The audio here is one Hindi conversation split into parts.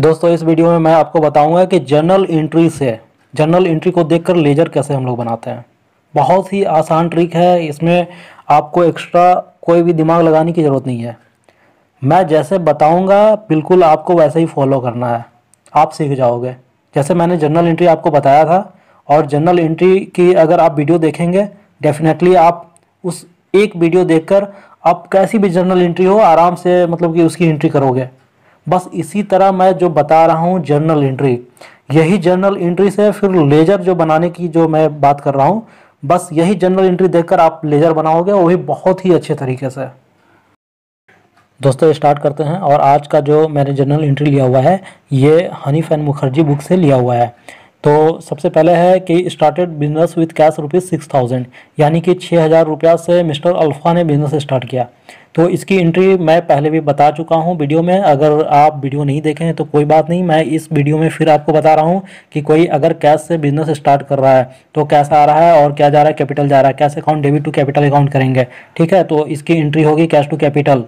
दोस्तों, इस वीडियो में मैं आपको बताऊँगा कि जर्नल एंट्री से जर्नल एंट्री को देखकर लेजर कैसे हम लोग बनाते हैं। बहुत ही आसान ट्रिक है, इसमें आपको एक्स्ट्रा कोई भी दिमाग लगाने की ज़रूरत नहीं है। मैं जैसे बताऊँगा, बिल्कुल आपको वैसे ही फॉलो करना है। आप सीख जाओगे। जैसे मैंने जर्नल एंट्री आपको बताया था, और जर्नल एंट्री की अगर आप वीडियो देखेंगे डेफिनेटली आप उस एक वीडियो देखकर आप कैसी भी जर्नल एंट्री हो, आराम से मतलब कि उसकी एंट्री करोगे। बस इसी तरह मैं जो बता रहा हूँ जर्नल एंट्री यही जर्नल एंट्री से फिर लेजर जो बनाने की जो मैं बात कर रहा हूँ, बस यही जर्नल एंट्री देखकर आप लेजर बनाओगे, वो भी बहुत ही अच्छे तरीके से। दोस्तों स्टार्ट करते हैं और आज का जो मैंने जर्नल एंट्री लिया हुआ है, ये हनी फ़ैन मुखर्जी बुक से लिया हुआ है। तो सबसे पहले है कि started business with cash rupees six thousand यानी कि छः हज़ार रुपया से मिस्टर अल्फ़ा ने बिज़नेस स्टार्ट किया। तो इसकी एंट्री मैं पहले भी बता चुका हूँ वीडियो में। अगर आप वीडियो नहीं देखे हैं तो कोई बात नहीं, मैं इस वीडियो में फिर आपको बता रहा हूँ कि कोई अगर कैश से बिज़नेस स्टार्ट कर रहा है तो कैसा आ रहा है और क्या जा रहा है कैपिटल जा रहा है cash account debit to capital account करेंगे, ठीक है? तो इसकी एंट्री होगी कैश टू कैपिटल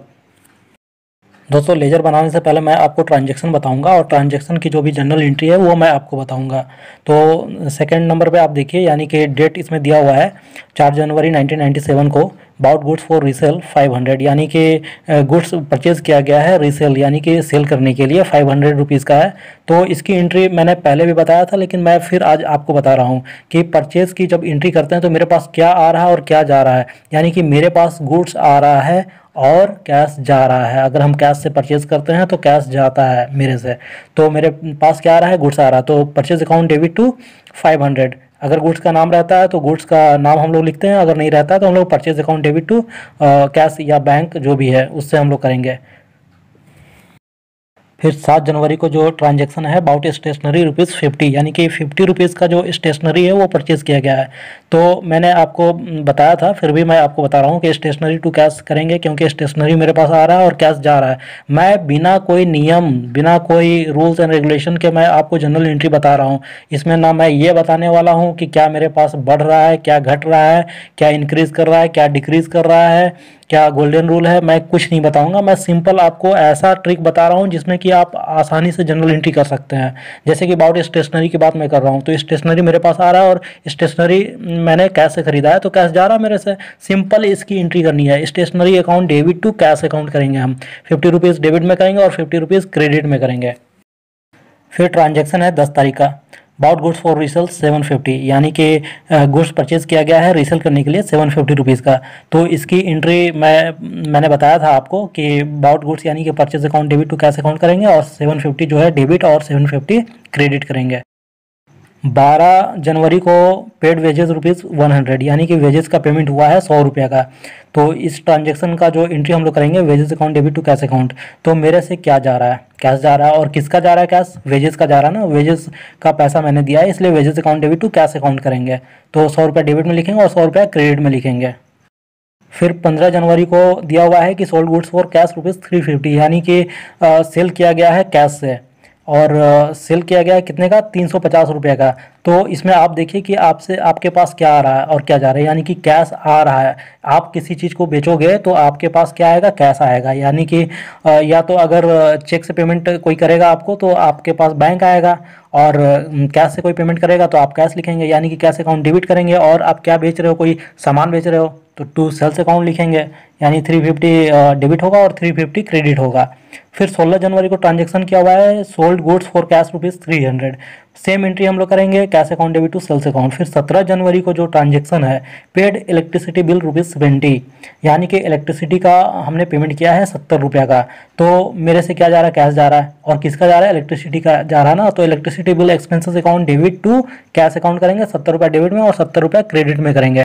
दोस्तों लेजर बनाने से पहले मैं आपको ट्रांजेक्शन बताऊँगा और ट्रांजेक्शन की जो भी जनरल एंट्री है, वो मैं आपको बताऊँगा। तो सेकंड नंबर पे आप देखिए, यानी कि डेट इसमें दिया हुआ है, चार जनवरी 1997 को बाउट गुड्स फॉर रीसेल 500 यानी कि गुड्स परचेज किया गया है रीसेल यानी कि सेल करने के लिए फाइव हंड्रेड रुपीज़ का है। तो इसकी एंट्री मैंने पहले भी बताया था, लेकिन मैं फिर आज आपको बता रहा हूँ कि परचेज़ की जब एंट्री करते हैं तो मेरे पास क्या आ रहा है और क्या जा रहा है। यानी कि मेरे पास गुड्स आ रहा है और कैश जा रहा है। अगर हम कैश से परचेज करते हैं तो कैश जाता है मेरे से। तो मेरे पास क्या आ रहा है? गुड्स आ रहा है। तो purchase account debit to five hundred अगर गुड्स का नाम रहता है तो गुड्स का नाम हम लोग लिखते हैं। अगर नहीं रहता है तो हम लोग purchase account debit to cash या बैंक जो भी है, उससे हम लोग करेंगे। फिर सात जनवरी को जो ट्रांजेक्शन है अबाउट स्टेशनरी रुपीज़ फिफ्टी यानी कि फिफ्टी रुपीज़ का जो स्टेशनरी है, वो परचेज़ किया गया है। तो मैंने आपको बताया था, फिर भी मैं आपको बता रहा हूँ कि स्टेशनरी टू कैश करेंगे, क्योंकि स्टेशनरी मेरे पास आ रहा है और कैश जा रहा है। मैं बिना कोई नियम, बिना कोई रूल्स एंड रेगुलेशन के मैं आपको जनरल एंट्री बता रहा हूँ। इसमें ना मैं ये बताने वाला हूँ कि क्या मेरे पास बढ़ रहा है, क्या घट रहा है, क्या इंक्रीज़ कर रहा है, क्या डिक्रीज़ कर रहा है क्या गोल्डन रूल है? मैं कुछ नहीं बताऊँगा। मैं सिंपल आपको ऐसा ट्रिक बता रहा हूँ जिसमें कि आप आसानी से जनरल एंट्री कर सकते हैं। जैसे कि अबाउट स्टेशनरी की बात मैं कर रहा हूँ तो स्टेशनरी मेरे पास आ रहा है और स्टेशनरी मैंने कैश से खरीदा है तो कैश जा रहा है मेरे से। सिंपल इसकी एंट्री करनी है। Stationery account debit to cash account करेंगे हम। फिफ्टी रुपीज़ डेबिट में करेंगे और फिफ्टी रुपीज़ क्रेडिट में करेंगे। फिर ट्रांजेक्शन है दस तारीख का। Bought goods for resale seven fifty यानी कि गुड्स परचेज किया गया है रीसेल करने के लिए सेवन फिफ्टी रुपीज़ का। तो इसकी एंट्री मैं, मैंने बताया था आपको कि बाउट गुड्स यानी कि purchase account debit to cash account करेंगे और सेवन फिफ्टी जो है डेबिट और सेवन फिफ्टी क्रेडिट करेंगे। बारह जनवरी को paid wages rupees one hundred यानी कि वेजेस का पेमेंट हुआ है सौ रुपये का। तो इस ट्रांजेक्शन का जो एंट्री हम लोग करेंगे wages account debit to cash account तो मेरे से क्या जा रहा है? कैश जा रहा है और किसका जा रहा है कैश वेजेस का जा रहा है ना? वेजेस का पैसा मैंने दिया है, इसलिए wages account debit to cash account करेंगे। तो सौ रुपये डेबिट में लिखेंगे और सौ रुपया क्रेडिट में लिखेंगे। फिर पंद्रह जनवरी को दिया हुआ है कि sold goods for cash rupees three fifty यानी कि सेल किया गया है कैश से। और सेल किया गया कितने का? तीन सौ पचास रुपये का। तो इसमें आप देखिए कि आपसे, आपके पास क्या आ रहा है और क्या जा रहा है। यानी कि कैश आ रहा है। आप किसी चीज़ को बेचोगे तो आपके पास क्या आएगा? कैश आएगा। यानी कि या तो अगर चेक से पेमेंट कोई करेगा आपको तो आपके पास बैंक आएगा। और कैश से कोई पेमेंट करेगा तो आप कैश लिखेंगे, यानी कि कैश अकाउंट डेबिट करेंगे और आप क्या बेच रहे हो, कोई सामान बेच रहे हो तो टू सेल्स अकाउंट लिखेंगे, यानी थ्री फिफ्टी डेबिट होगा और थ्री फिफ्टी क्रेडिट होगा। फिर सोलह जनवरी को ट्रांजेक्शन किया हुआ है, sold goods for cash rupees three hundred. Same entry हम लोग करेंगे cash account debit to sales account फिर सत्रह जनवरी को जो ट्रांजेक्शन है paid electricity bill rupees seventy यानी कि इलेक्ट्रिसिटी का हमने पेमेंट किया है सत्तर रुपया का. तो मेरे से क्या जा रहा है? कैश जा रहा है. और किसका जा रहा है? इलेक्ट्रिसिटी का जा रहा है ना? तो electricity bill expenses account debit to cash account करेंगे, सत्तर डेबिट में और सत्तर क्रेडिट में करेंगे.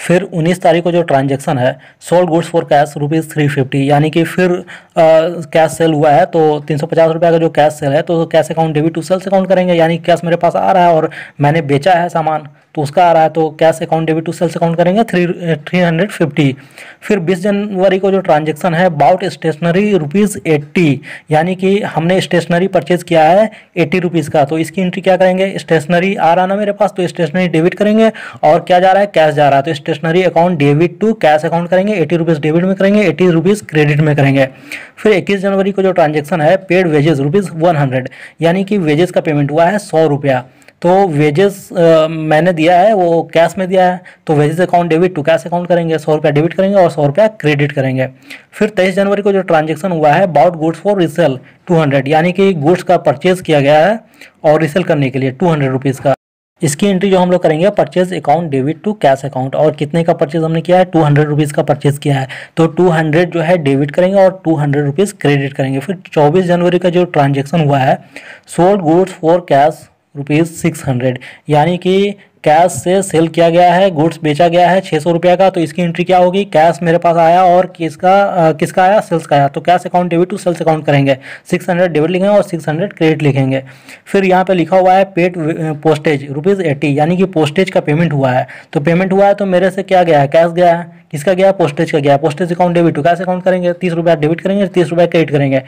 फिर 19 तारीख को जो ट्रांजेक्शन है sold goods for cash rupees three fifty यानी कि फिर कैश सेल हुआ है तो तीन सौ पचास रुपये का जो कैश सेल है तो cash account debit to sales account करेंगे, यानी कैश मेरे पास आ रहा है और मैंने बेचा है सामान। तो उसका आ रहा है तो cash account debit to sales account करेंगे? थ्री थ्री हंड्रेड फिफ्टी फिर बीस जनवरी को जो ट्रांजेक्शन है बाउट स्टेशनरी रुपीज़ एट्टी यानी कि हमने स्टेशनरी परचेज किया है एट्टी रुपीज़ का। तो इसकी एंट्री क्या करेंगे? स्टेशनरी आ रहा ना मेरे पास तो स्टेशनरी डेबिट करेंगे। और क्या जा रहा है? कैश जा रहा है। तो stationery account debit to cash account करेंगे एटी रुपीज़ डेबिट में करेंगे एटी रुपीज़ क्रेडिट में करेंगे। फिर इक्कीस जनवरी को जो ट्रांजेक्शन है paid wages rupees one hundred यानी कि वेजेस का पेमेंट हुआ है सौ रुपया। तो वेजेस मैंने दिया है, वो कैश में दिया है तो wages account debit to cash account करेंगे, सौ रुपया डेबिट करेंगे और सौ रुपया क्रेडिट करेंगे। फिर तेईस जनवरी को जो ट्रांजेक्शन हुआ है about goods for resale two hundred यानी कि गुड्स का परचेज किया गया है, और रिसेल करने के लिए टू हंड्रेड रुपीज़ का। इसकी एंट्री जो हम लोग करेंगे purchase account debit to cash account और कितने का परचेज हमने किया है टू हंड्रेड रुपीज़ का परचेज किया है। तो टू हंड्रेड जो है डेबिट करेंगे और टू हंड्रेड रुपीज़ क्रेडिट करेंगे। फिर चौबीस जनवरी का जो ट्रांजेक्शन हुआ है sold goods for cash rupees six hundred यानी कि कैश से सेल किया गया है गुड्स बेचा गया है छः सौ रुपये का तो इसकी एंट्री क्या होगी? कैश मेरे पास आया और किसका आ, किसका आया? सेल्स का आया। तो cash account debit to sales account करेंगे। सिक्स हंड्रेड डेबिट लिखेंगे और सिक्स हंड्रेड क्रेडिट लिखेंगे। फिर यहाँ पे लिखा हुआ है पेड पोस्टेज रुपीज़ एट्टी यानी कि पोस्टेज का पेमेंट हुआ है। तो पेमेंट हुआ है तो मेरे से क्या गया है? कैश गया है। किसका गया? पोस्टेज का गया। Postage account debit to cash account करेंगे। तीस रुपया डेबिट करेंगे तीस रुपया क्रेडिट करेंगे।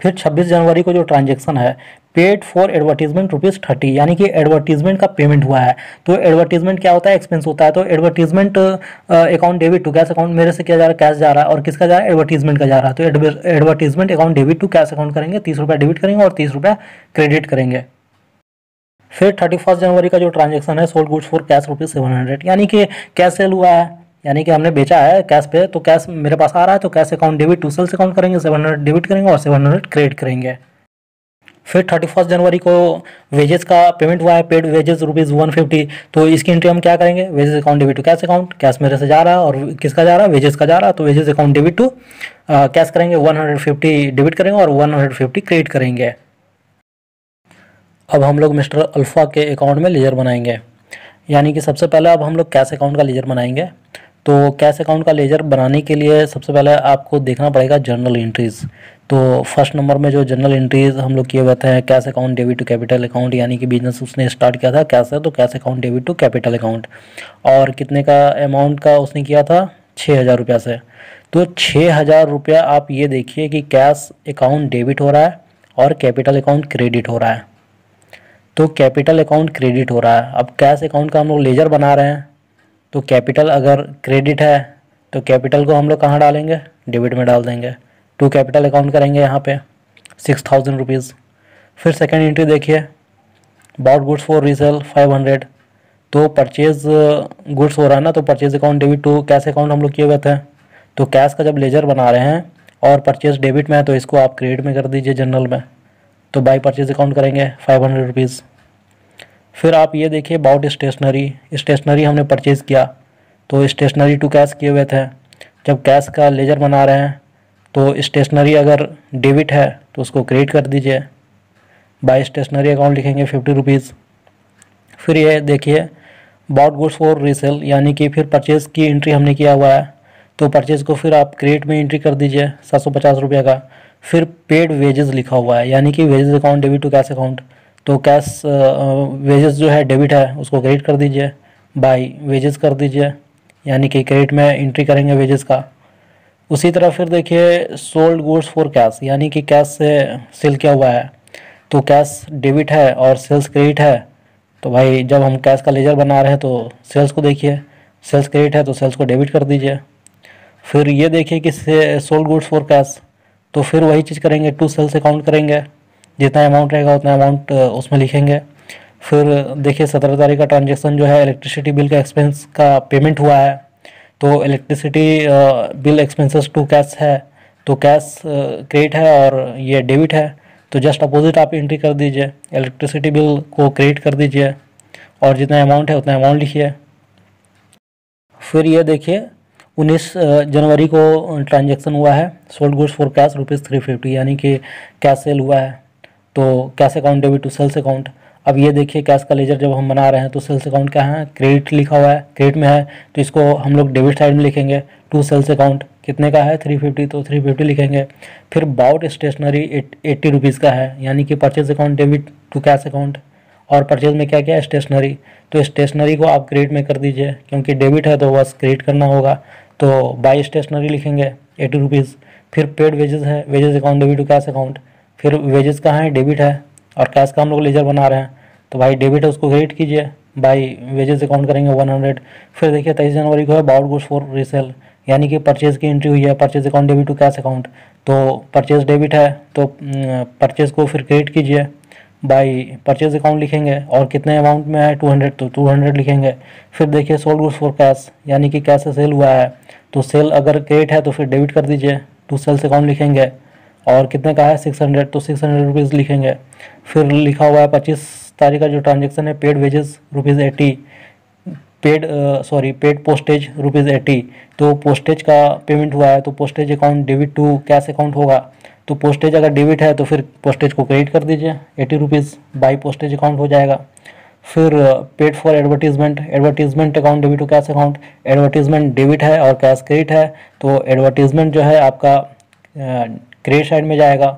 फिर 26 जनवरी को जो ट्रांजेक्शन है paid for advertisement rupees thirty यानी कि एडवर्टीजमेंट का पेमेंट हुआ है। तो एडवर्टीजमेंट क्या होता है? एक्सपेंस होता है। तो advertisement account debit to cash account मेरे से क्या जा रहा है? कैश जा रहा है। और किसका जा रहा है? एडवर्टीजमेंट का जा रहा है। तो advertisement account debit to cash account करेंगे। तीस रुपया डेबिट करेंगे और तीस रुपया क्रेडिट करेंगे। फिर थर्टी फ़र्स्ट जनवरी का जो ट्रांजेक्शन है sold goods for cash rupees seven hundred यानी कि कैश सेल हुआ है। यानी कि हमने बेचा है कैश पे। तो कैश मेरे पास आ रहा है। तो cash account debit to sales account करेंगे। सेवन हंड्रेड डेबिट करेंगे और सेवन हंड्रेड क्रेडिट करेंगे। फिर थर्टी फ़र्स्ट जनवरी को वेजेस का पेमेंट हुआ है paid wages rupees one fifty तो इसकी एंट्री हम क्या करेंगे? Wages account debit to cash account cash मेरे से जा रहा है और किसका जा रहा है? वेजेस का जा रहा है। तो wages account debit to cash करेंगे। वन हंड्रेड फिफ्टी डेबिट करेंगे और वन हंड्रेड फिफ्टी क्रेडिट करेंगे। अब हम लोग मिस्टर अल्फ़ा के अकाउंट में लेजर बनाएँगे। यानी कि सबसे पहले अब हम लोग कैश अकाउंट का लेजर बनाएँगे। तो कैश अकाउंट का लेजर बनाने के लिए सबसे पहले आपको देखना पड़ेगा जर्नल एंट्रीज़ तो फ़र्स्ट नंबर में जो जनरल एंट्रीज हम लोग किए हुए थे, cash account, debit to capital account, यानी कि बिज़नेस उसने स्टार्ट किया था, कैश है तो cash account, debit to capital account. और कितने का अमाउंट का उसने किया था? छः हज़ार रुपया से। तो छः हज़ार रुपया आप ये देखिए कि कैश अकाउंट, डेबिट हो रहा है और कैपिटल अकाउंट, क्रेडिट हो रहा है। तो कैपिटल अकाउंट, क्रेडिट हो रहा है। अब कैश अकाउंट का हम लोग लेजर बना रहे हैं। तो कैपिटल अगर क्रेडिट है तो कैपिटल को हम लोग कहाँ डालेंगे? डेबिट में डाल देंगे। टू कैपिटल अकाउंट करेंगे यहाँ पे सिक्स थाउज़ेंड रुपीज़ फिर सेकेंड एंट्री देखिए bought goods for resale five hundred तो परचेज गुड्स हो रहा है ना तो purchase account debit to cash account हम लोग किए हुए थे। तो कैश का जब लेजर बना रहे हैं और परचेज डेबिट में है तो इसको आप क्रेडिट में कर दीजिए जनरल में। तो बाई परचेज अकाउंट करेंगे फाइव हंड्रेड रुपीज़ फिर आप ये देखिए बाउट स्टेशनरी स्टेशनरी हमने परचेज़ किया। तो स्टेशनरी टू कैश किए हुए थे। जब कैश का लेजर बना रहे हैं तो स्टेशनरी अगर डेबिट है तो उसको क्रेडिट कर दीजिए। बाई स्टेशनरी अकाउंट लिखेंगे फिफ्टी रुपीज़ फिर ये देखिए बाउट गुड्स फॉर रीसेल यानी कि फिर परचेज़ की एंट्री हमने किया हुआ है। तो परचेज़ को फिर आप क्रेडिट में एंट्री कर दीजिए, सात सौ पचास रुपये का। फिर पेड वेजेस लिखा हुआ है, यानी कि wages account debit to cash account तो कैश वेजेस जो है डेबिट है, उसको क्रेडिट कर दीजिए। बाई वेजेस कर दीजिए, यानी कि क्रेडिट में एंट्री करेंगे वेजेस का। उसी तरह फिर देखिए सोल्ड गुड्स फॉर कैश यानी कि कैश से सेल किया हुआ है। तो कैश डेबिट है और सेल्स क्रेडिट है। तो भाई, जब हम कैश का लेजर बना रहे हैं तो सेल्स को देखिए। सेल्स क्रेडिट है तो सेल्स को डेबिट कर दीजिए। फिर ये देखिए कि सोल्ड गुड्स फॉर कैश तो फिर वही चीज़ करेंगे टू सेल्स अकाउंट करेंगे। जितना अमाउंट रहेगा, उतना अमाउंट उसमें लिखेंगे। फिर देखिए, सत्रह तारीख का ट्रांजेक्शन जो है इलेक्ट्रिसिटी बिल का एक्सपेंस का पेमेंट हुआ है। तो electricity bill expenses to cash है तो कैश क्रेडिट है और ये डेबिट है। तो जस्ट अपोजिट आप एंट्री कर दीजिए इलेक्ट्रिसिटी बिल को क्रेडिट कर दीजिए और जितना अमाउंट है उतना अमाउंट लिखिए। फिर ये देखिए 19 जनवरी को ट्रांजेक्शन हुआ है sold goods for cash rupees three fifty यानी कि कैश सेल हुआ है। तो cash account debit to sales account अब ये देखिए कैश का लेजर जब हम बना रहे हैं तो सेल्स अकाउंट क्या है क्रेडिट लिखा हुआ है, क्रेडिट में है तो इसको हम लोग डेबिट साइड में लिखेंगे। टू सेल्स अकाउंट, कितने का है? थ्री फिफ्टी तो थ्री फिफ्टी लिखेंगे। फिर बाउट स्टेशनरी एट्टी रुपीज़ का है, यानी कि purchase account, debit to cash account. और परचेज में क्या क्या है स्टेशनरी। तो स्टेशनरी को आप क्रेडिट में कर दीजिए, क्योंकि डेबिट है तो बस क्रेडिट करना होगा। तो बाई स्टेशनरी लिखेंगे एटी रुपीज़ फिर पेड वेजेस है, wages account, debit to cash account. फिर वेजेस कहाँ है? डेबिट है, और कैश का हम लोग लेजर बना रहे हैं। तो भाई डेबिट है उसको क्रेडिट कीजिए। बाई वेजेस अकाउंट करेंगे वन हंड्रेड फिर देखिए तेईस जनवरी को है बाउट गुड्स फॉर रीसेल यानी कि परचेज की एंट्री हुई है purchase account debit to cash account तो परचेज डेबिट है तो परचेज को फिर क्रेडिट कीजिए। बाई परचेज अकाउंट लिखेंगे और कितने अमाउंट में है? टू हंड्रेड तो टू हंड्रेड लिखेंगे। फिर देखिए सोल्ड गुड्स फॉर कैश यानी कि कैश से सेल हुआ है। तो सेल अगर क्रेडिट है तो फिर डेबिट कर दीजिए। टू सेल्स अकाउंट लिखेंगे। और कितने का है? सिक्स हंड्रेड तो सिक्स हंड्रेड रुपीज़ लिखेंगे। फिर लिखा हुआ है पच्चीस तारीख का जो ट्रांजेक्शन है paid wages rupees eighty paid sorry paid postage rupees eighty तो पोस्टेज का पेमेंट हुआ है तो postage account debit to cash account होगा। तो पोस्टेज अगर डेबिट है तो फिर पोस्टेज को क्रेडिट कर दीजिए। Eighty rupees by postage account हो जाएगा। फिर paid for advertisement advertisement account debit to cash account advertisement debit है और कैश क्रेडिट है तो एडवर्टीजमेंट जो है आपका क्रेडिट साइड में जाएगा।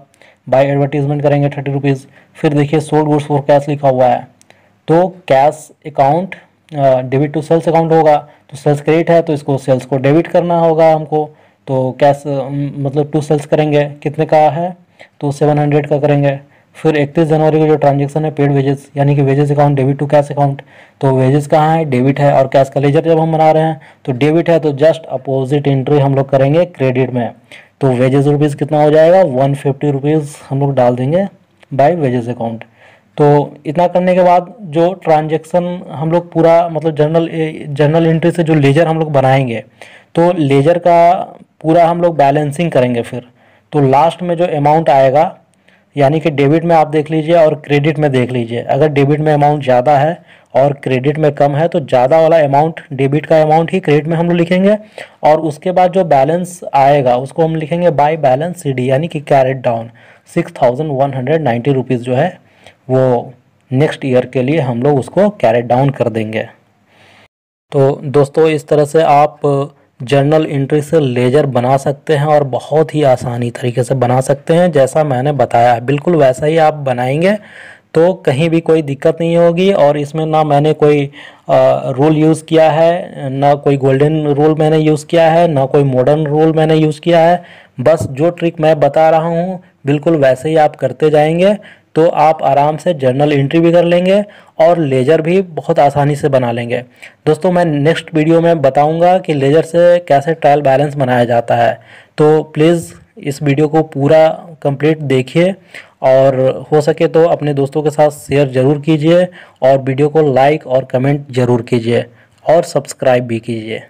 बाई एडवर्टीजमेंट करेंगे थर्टी रुपीज़ फिर देखिए सोल्ड गुड्स फॉर कैश लिखा हुआ है। तो cash account debit to sales account होगा तो सेल्स क्रेडिट है तो इसको सेल्स को डेबिट करना होगा हमको। तो कैश मतलब टू सेल्स करेंगे, कितने का है? तो सेवन हंड्रेड का करेंगे। फिर इकतीस जनवरी को जो ट्रांजेक्शन है पेड वेजेस यानी कि wages account debit to cash account तो वेजेस कहाँ है? डेबिट है और कैश का लेजर जब हम बना रहे हैं तो डेबिट है तो जस्ट अपोजिट एंट्री हम लोग करेंगे क्रेडिट में। तो वेजेस रुपीज़ कितना हो जाएगा? वन फिफ्टी रुपीज़ हम लोग डाल देंगे बाय वेजेस अकाउंट तो इतना करने के बाद जो ट्रांजेक्शन हम लोग पूरा मतलब जनरल जनरल एंट्री से जो लेजर हम लोग बनाएँगे तो लेजर का पूरा हम लोग बैलेंसिंग करेंगे फिर। तो लास्ट में जो अमाउंट आएगा यानी कि डेबिट में आप देख लीजिए और क्रेडिट में देख लीजिए। अगर डेबिट में अमाउंट ज़्यादा है और क्रेडिट में कम है तो ज़्यादा वाला अमाउंट डेबिट का अमाउंट ही क्रेडिट में हम लोग लिखेंगे और उसके बाद जो बैलेंस आएगा, उसको हम लिखेंगे बाय बैलेंस सीडी यानी कि carried down six thousand one hundred ninety rupees जो है, वो नेक्स्ट ईयर के लिए हम लोग उसको कैरेट डाउन कर देंगे। तो दोस्तों, इस तरह से आप जर्नल एंट्री से लेजर बना सकते हैं और बहुत ही आसानी तरीके से बना सकते हैं जैसा मैंने बताया। है बिल्कुल वैसा ही आप बनाएँगे तो कहीं भी कोई दिक्कत नहीं होगी और इसमें ना मैंने कोई आ, रूल यूज़ किया है ना कोई गोल्डन रूल मैंने यूज़ किया है ना कोई मॉडर्न रूल मैंने यूज़ किया है। बस जो ट्रिक मैं बता रहा हूँ बिल्कुल वैसे ही आप करते जाएँगे। तो आप आराम से जर्नल एंट्री भी कर लेंगे और लेजर भी बहुत आसानी से बना लेंगे। दोस्तों, मैं नेक्स्ट वीडियो में बताऊँगा कि लेजर से कैसे ट्रायल बैलेंस बनाया जाता है। तो प्लीज़ इस वीडियो को पूरा कंप्लीट देखिए और हो सके तो अपने दोस्तों के साथ शेयर ज़रूर कीजिए और वीडियो को लाइक और कमेंट ज़रूर कीजिए और सब्सक्राइब भी कीजिए।